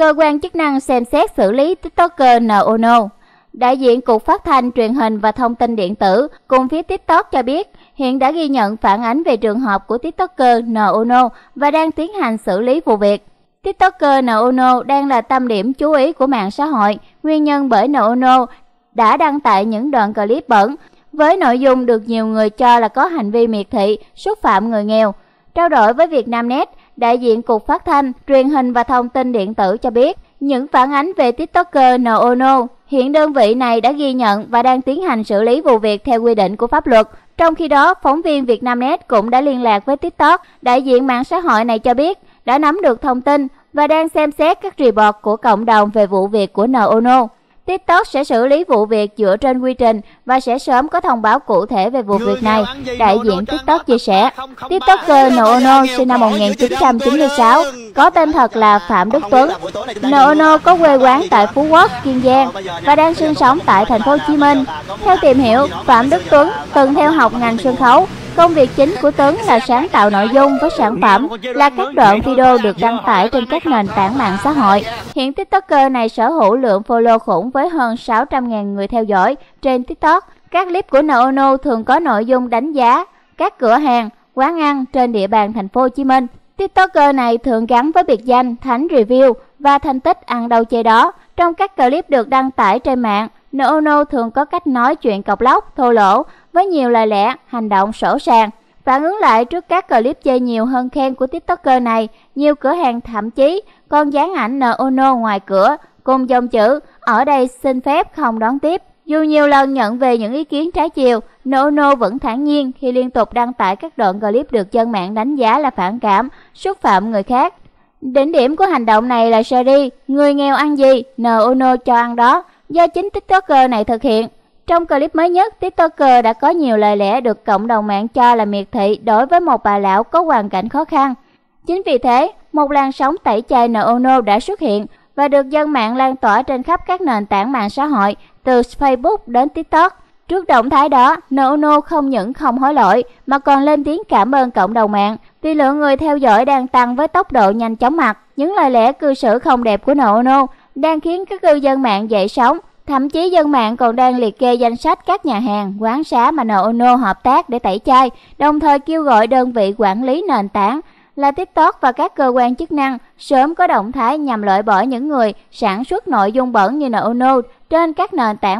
cơ quan chức năng xem xét xử lý TikToker NONO. Đại diện Cục Phát thanh, Truyền hình và Thông tin Điện tử cùng phía TikTok cho biết hiện đã ghi nhận phản ánh về trường hợp của TikToker NONO và đang tiến hành xử lý vụ việc. TikToker NONO đang là tâm điểm chú ý của mạng xã hội, nguyên nhân bởi NONO đã đăng tải những đoạn clip bẩn với nội dung được nhiều người cho là có hành vi miệt thị, xúc phạm người nghèo. Trao đổi với Vietnamnet, đại diện Cục Phát thanh, Truyền hình và Thông tin Điện tử cho biết, những phản ánh về TikToker NONO, hiện đơn vị này đã ghi nhận và đang tiến hành xử lý vụ việc theo quy định của pháp luật. Trong khi đó, phóng viên Vietnamnet cũng đã liên lạc với TikTok, đại diện mạng xã hội này cho biết đã nắm được thông tin và đang xem xét các report của cộng đồng về vụ việc của NONO. TikTok sẽ xử lý vụ việc dựa trên quy trình và sẽ sớm có thông báo cụ thể về vụ việc này. Đại diện TikTok chia sẻ, TikToker Noono sinh năm 1996, có tên thật là Phạm Đức Tuấn. Noono có quê quán tại Phú Quốc, Kiên Giang và đang sinh sống tại thành phố Hồ Chí Minh. Theo tìm hiểu, Phạm Đức Tuấn từng theo học ngành sân khấu Công việc chính của Tuấn là sáng tạo nội dung với sản phẩm là các đoạn video được đăng tải trên các nền tảng mạng xã hội. Hiện TikToker này sở hữu lượng follow khủng với hơn 600.000 người theo dõi trên TikTok. Các clip của Naono thường có nội dung đánh giá các cửa hàng, quán ăn trên địa bàn thành phố Hồ Chí Minh. TikToker này thường gắn với biệt danh Thánh Review và thành tích ăn đâu chơi đó. Trong các clip được đăng tải trên mạng, Noono thường có cách nói chuyện cọc lóc, thô lỗ với nhiều lời lẽ, hành động sổ sàng. Phản ứng lại trước các clip chơi nhiều hơn khen của tiktoker này, nhiều cửa hàng thậm chí còn dán ảnh NONO ngoài cửa cùng dòng chữ ở đây xin phép không đón tiếp. Dù nhiều lần nhận về những ý kiến trái chiều, NONO vẫn thản nhiên khi liên tục đăng tải các đoạn clip được dân mạng đánh giá là phản cảm, xúc phạm người khác. Đỉnh điểm của hành động này là Sherry, người nghèo ăn gì, NONO cho ăn đó, do chính tiktoker này thực hiện. Trong clip mới nhất, TikToker đã có nhiều lời lẽ được cộng đồng mạng cho là miệt thị đối với một bà lão có hoàn cảnh khó khăn. Chính vì thế, một làn sóng tẩy chay NONO đã xuất hiện và được dân mạng lan tỏa trên khắp các nền tảng mạng xã hội, từ Facebook đến TikTok. Trước động thái đó, NONO không những không hối lỗi mà còn lên tiếng cảm ơn cộng đồng mạng vì lượng người theo dõi đang tăng với tốc độ nhanh chóng mặt. Những lời lẽ cư xử không đẹp của NONO đang khiến các cư dân mạng dậy sóng Thậm chí dân mạng còn đang liệt kê danh sách các nhà hàng, quán xá mà NONO hợp tác để tẩy chay, đồng thời kêu gọi đơn vị quản lý nền tảng là TikTok và các cơ quan chức năng sớm có động thái nhằm loại bỏ những người sản xuất nội dung bẩn như NONO trên các nền tảng